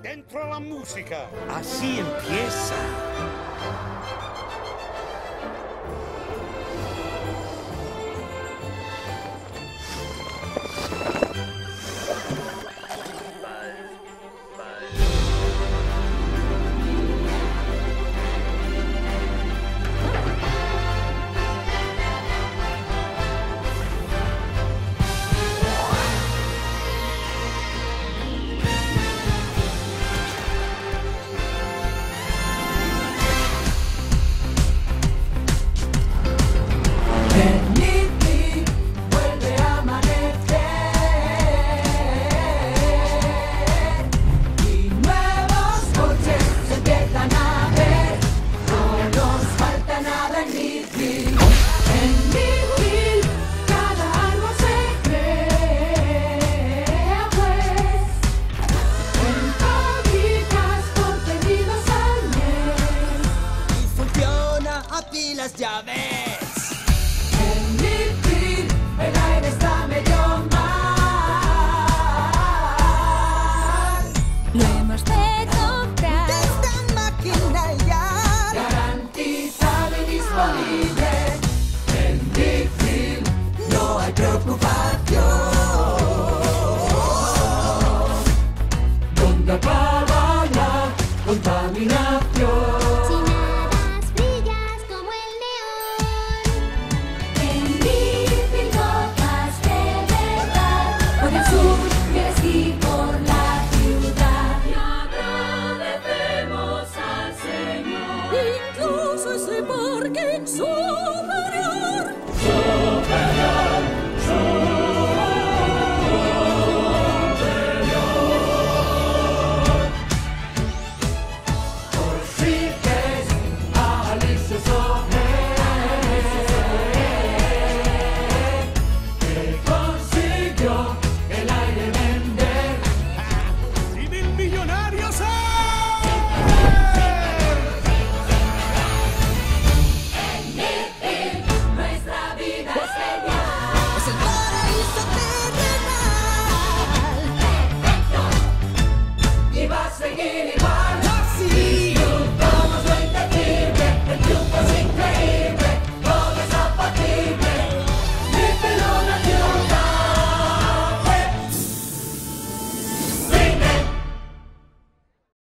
Dentro la música. Así empieza. A pilas ya ves. En Midfield el aire está medio mal. Lo hemos de comprar. Esta máquina ya. Garantizado y disponible. En Midfield no hay preocupación. ¿Dónde acaba la contaminación? eso es porque superior.